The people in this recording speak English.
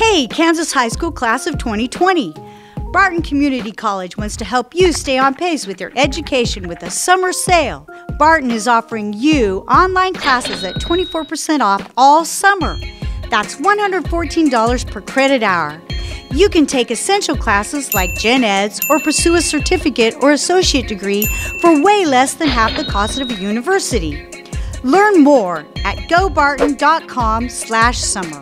Hey, Kansas High School Class of 2020! Barton Community College wants to help you stay on pace with your education with a summer sale. Barton is offering you online classes at 24% off all summer. That's $114 per credit hour. You can take essential classes like Gen Eds or pursue a certificate or associate degree for way less than half the cost of a university. Learn more at gobarton.com slash summer.